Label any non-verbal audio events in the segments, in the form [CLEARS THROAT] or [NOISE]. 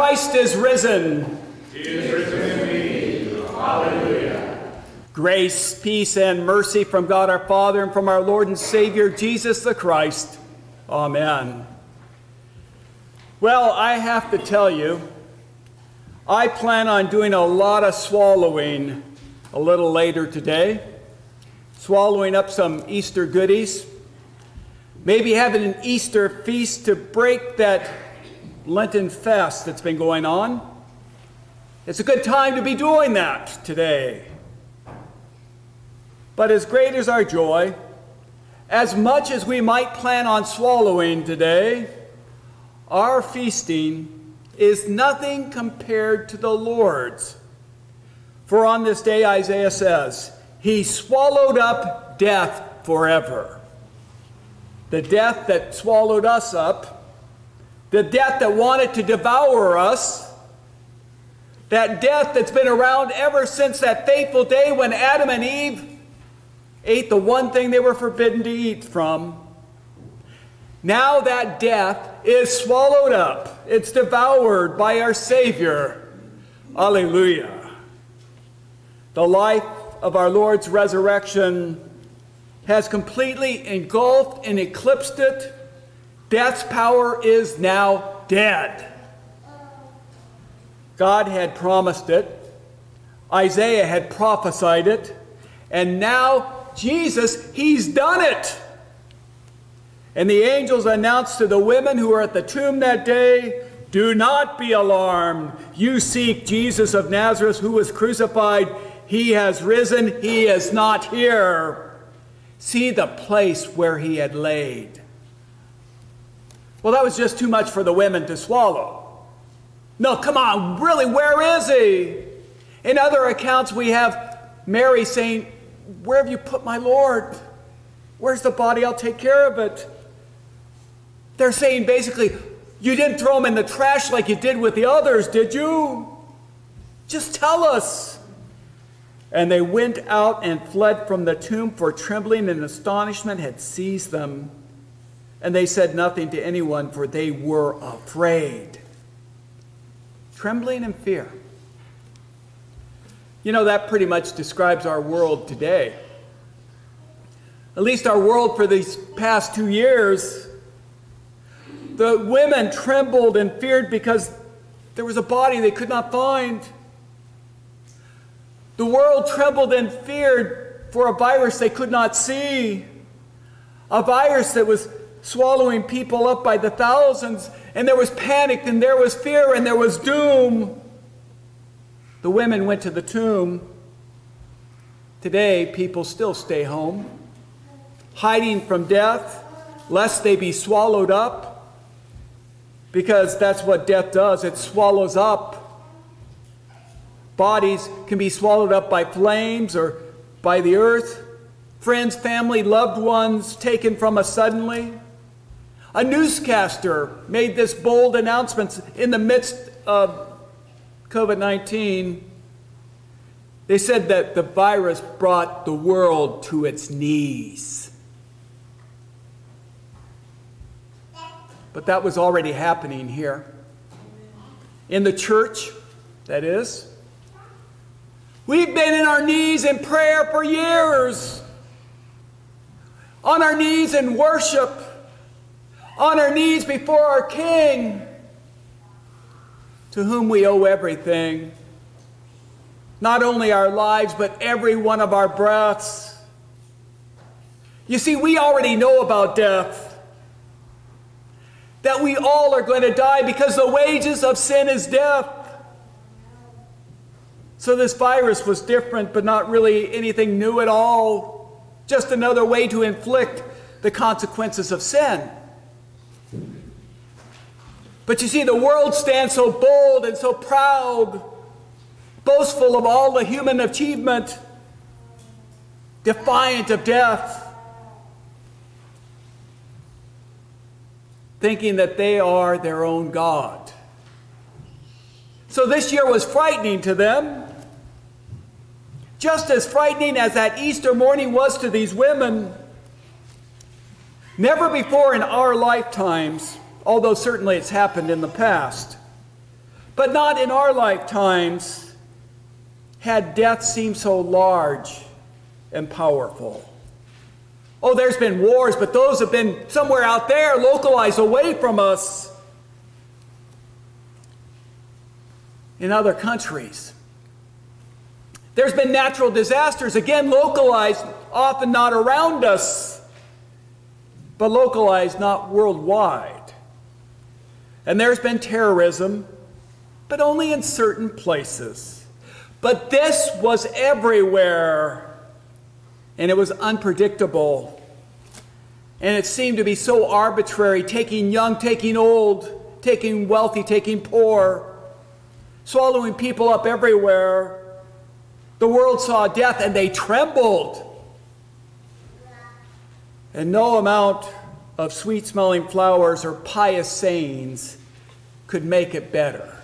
Christ is risen. He is risen indeed. Alleluia. Grace, peace, and mercy from God our Father and from our Lord and Savior Jesus the Christ. Amen. Well, I have to tell you, I plan on doing a lot of swallowing a little later today, swallowing up some Easter goodies, maybe having an Easter feast to break that Lenten fast that's been going on. It's a good time to be doing that today. But as great as our joy, as much as we might plan on swallowing today, our feasting is nothing compared to the Lord's. For on this day, Isaiah says, He swallowed up death forever. The death that swallowed us up, the death that wanted to devour us, that death that's been around ever since that fateful day when Adam and Eve ate the one thing they were forbidden to eat from. Now that death is swallowed up, it's devoured by our Savior. Alleluia. The life of our Lord's resurrection has completely engulfed and eclipsed it. Death's power is now dead. God had promised it, Isaiah had prophesied it, and now Jesus, He's done it. And the angels announced to the women who were at the tomb that day Do not be alarmed. You seek Jesus of Nazareth who was crucified. He has risen, He is not here. See the place where He had laid. Well, that was just too much for the women to swallow. No, come on, really, where is He? In other accounts, we have Mary saying, Where have you put my Lord? Where's the body? I'll take care of it. They're saying basically, you didn't throw him in the trash like you did with the others, did you? Just tell us. And they went out and fled from the tomb, for trembling and astonishment had seized them. And they said nothing to anyone, for they were afraid. Trembling and fear. You know, that pretty much describes our world today. At least our world for these past two years. The women trembled and feared because there was a body they could not find. The world trembled and feared for a virus they could not see, a virus that was swallowing people up by the thousands, and there was panic, and there was fear, and there was doom. The women went to the tomb. Today, people still stay home, hiding from death, lest they be swallowed up, because that's what death does it swallows up Bodies can be swallowed up by flames or by the earth. Friends, family, loved ones taken from us suddenly. A newscaster made this bold announcement in the midst of COVID 19. They said that the virus brought the world to its knees. But that was already happening here. In the church, that is. We've been in our knees in prayer for years, on our knees in worship, on our knees before our King, to whom we owe everything. Not only our lives, but every one of our breaths. You see, we already know about death. That we all are going to die because the wages of sin is death. So this virus was different, but not really anything new at all. Just another way to inflict the consequences of sin. But you see, the world stands so bold and so proud, boastful of all the human achievement, defiant of death, thinking that they are their own God. So this year was frightening to them. Just as frightening as that Easter morning was to these women, never before in our lifetimes although certainly it's happened in the past. But not in our lifetimes had death seemed so large and powerful. Oh, there's been wars, but those have been somewhere out there, localized away from us in other countries. There's been natural disasters, again, localized, often not around us, but localized, not worldwide. And there's been terrorism, but only in certain places. But this was everywhere and it was unpredictable. And it seemed to be so arbitrary, taking young, taking old, taking wealthy, taking poor, swallowing people up everywhere. The world saw death and they trembled. And no amount of sweet smelling flowers or pious sayings could make it better.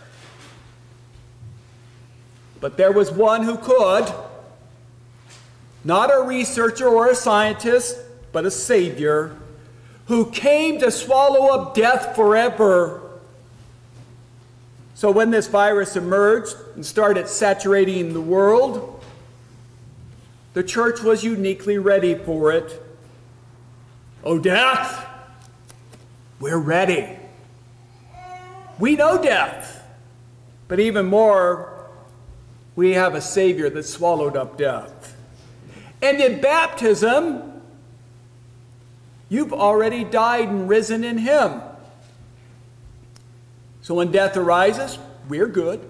But there was one who could. Not a researcher or a scientist, but a Savior who came to swallow up death forever. So when this virus emerged and started saturating the world, the church was uniquely ready for it. Oh, death, we're ready. We know death, but even more, we have a Savior that swallowed up death. And in baptism, you've already died and risen in Him. So when death arises, we're good.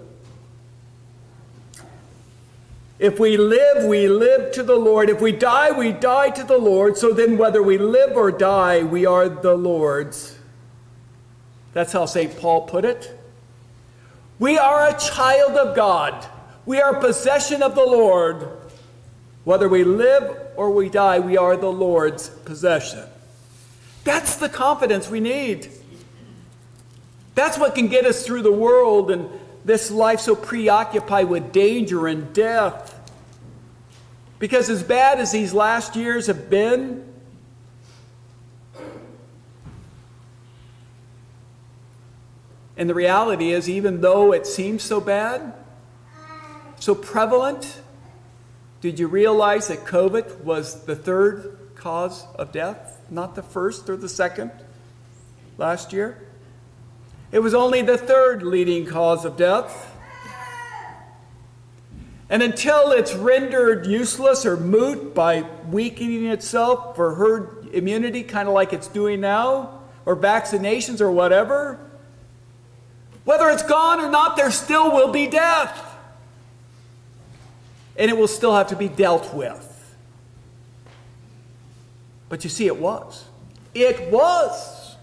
If we live, we live to the Lord. If we die, we die to the Lord. So then, whether we live or die, we are the Lord's. That's how St. Paul put it. We are a child of God, we are possession of the Lord. Whether we live or we die, we are the Lord's possession. That's the confidence we need. That's what can get us through the world and this life so preoccupied with danger and death. Because as bad as these last years have been, and the reality is, even though it seems so bad, so prevalent, did you realize that COVID was the third cause of death, not the first or the second last year? It was only the third leading cause of death. And until it's rendered useless or moot by weakening itself for herd immunity, kind of like it's doing now, or vaccinations or whatever, whether it's gone or not, there still will be death and it will still have to be dealt with. But you see, it was. It was.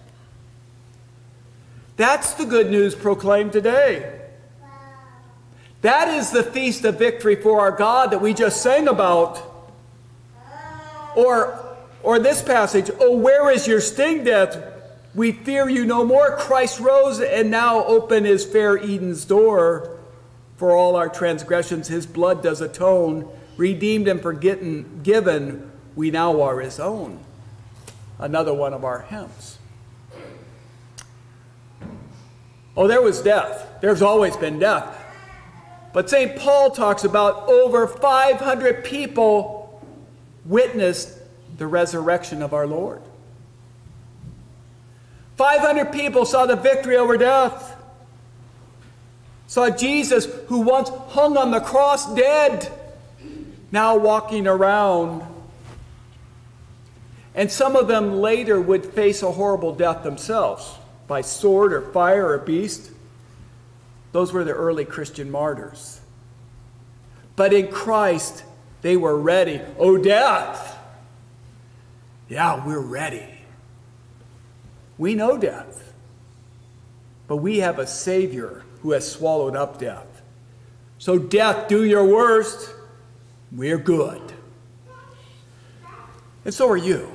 That's the good news proclaimed today. That is the feast of victory for our God that we just sang about. Or, or this passage, Oh, where is your sting, death? We fear you no more. Christ rose and now open is fair Eden's door. For all our transgressions, his blood does atone. Redeemed and forgotten, given, we now are his own. Another one of our hymns. Oh, there was death. There's always been death. But St. Paul talks about over 500 people witnessed the resurrection of our Lord. 500 people saw the victory over death saw Jesus, who once hung on the cross dead, now walking around. And some of them later would face a horrible death themselves by sword or fire or beast. Those were the early Christian martyrs. But in Christ, they were ready. Oh, death! Yeah, we're ready. We know death, but we have a Savior who has swallowed up death. So, death, do your worst. We're good. And so are you.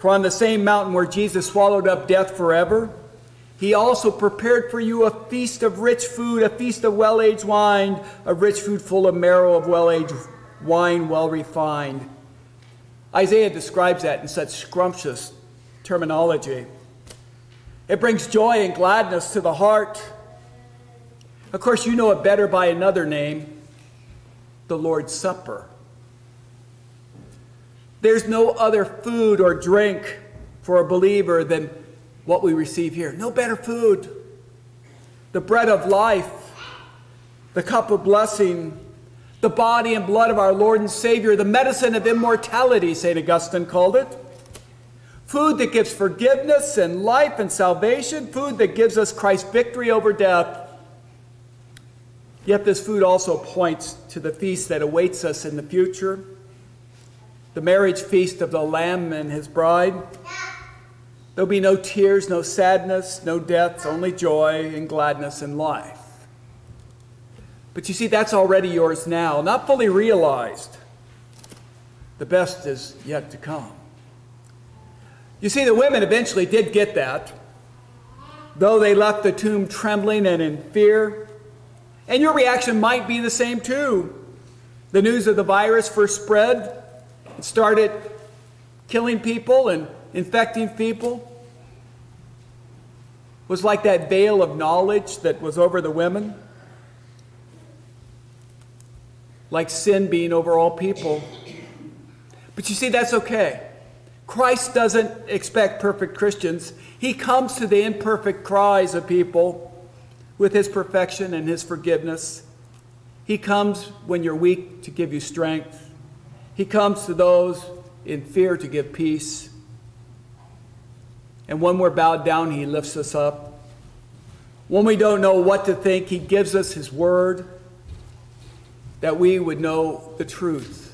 For on the same mountain where Jesus swallowed up death forever, he also prepared for you a feast of rich food, a feast of well aged wine, a rich food full of marrow of well aged wine, well refined. Isaiah describes that in such scrumptious terminology. It brings joy and gladness to the heart. Of course, you know it better by another name the Lord's Supper. There's no other food or drink for a believer than what we receive here. No better food. The bread of life, the cup of blessing, the body and blood of our Lord and Savior, the medicine of immortality, St. Augustine called it. Food that gives forgiveness and life and salvation, food that gives us Christ's victory over death. Yet this food also points to the feast that awaits us in the future the marriage feast of the Lamb and his bride. There'll be no tears, no sadness, no deaths, only joy and gladness and life. But you see, that's already yours now, not fully realized. The best is yet to come. You see, the women eventually did get that, though they left the tomb trembling and in fear. And your reaction might be the same too. The news of the virus first spread, started killing people and infecting people. It was like that veil of knowledge that was over the women like sin being over all people. But you see, that's okay. Christ doesn't expect perfect Christians. He comes to the imperfect cries of people with his perfection and his forgiveness. He comes when you're weak to give you strength. He comes to those in fear to give peace. And when we're bowed down, he lifts us up. When we don't know what to think, he gives us his word that we would know the truth.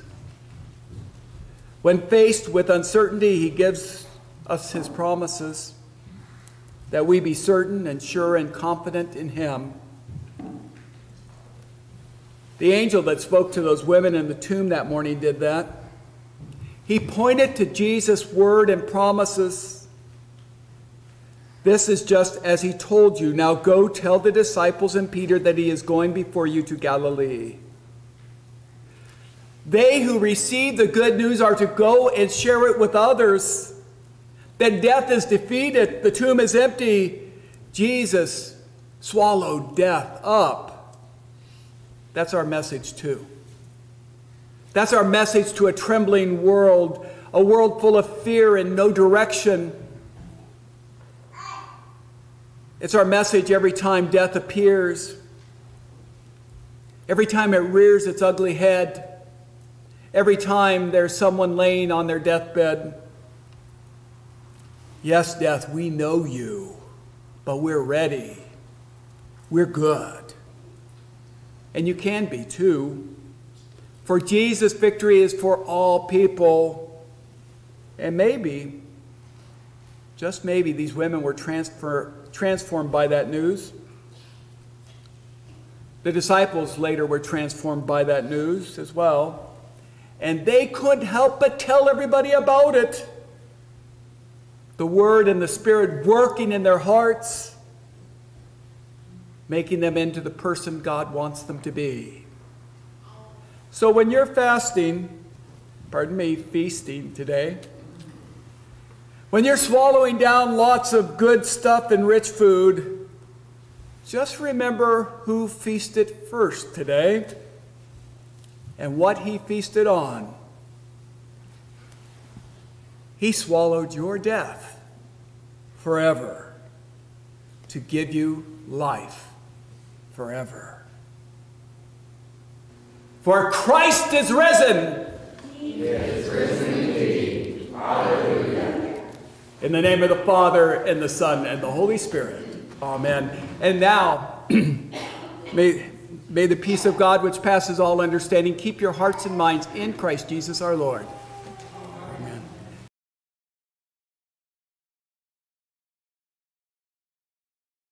When faced with uncertainty, he gives us his promises that we be certain and sure and confident in him. The angel that spoke to those women in the tomb that morning did that. He pointed to Jesus' word and promises. This is just as he told you. Now go tell the disciples and Peter that he is going before you to Galilee. They who receive the good news are to go and share it with others. That death is defeated, the tomb is empty. Jesus swallowed death up. That's our message, too. That's our message to a trembling world, a world full of fear and no direction. It's our message every time death appears, every time it rears its ugly head every time there's someone laying on their deathbed. Yes, death, we know you, but we're ready. We're good. And you can be too. For Jesus' victory is for all people. And maybe, just maybe, these women were transfer, transformed by that news. The disciples later were transformed by that news as well and they couldn't help but tell everybody about it. The Word and the Spirit working in their hearts, making them into the person God wants them to be. So when you're fasting, pardon me, feasting today, when you're swallowing down lots of good stuff and rich food, just remember who feasted first today and what he feasted on. He swallowed your death forever to give you life forever. For Christ is risen. He is risen indeed. Hallelujah. In the name of the Father, and the Son, and the Holy Spirit. Amen. And now, [CLEARS THROAT] may May the peace of God, which passes all understanding, keep your hearts and minds in Christ Jesus our Lord.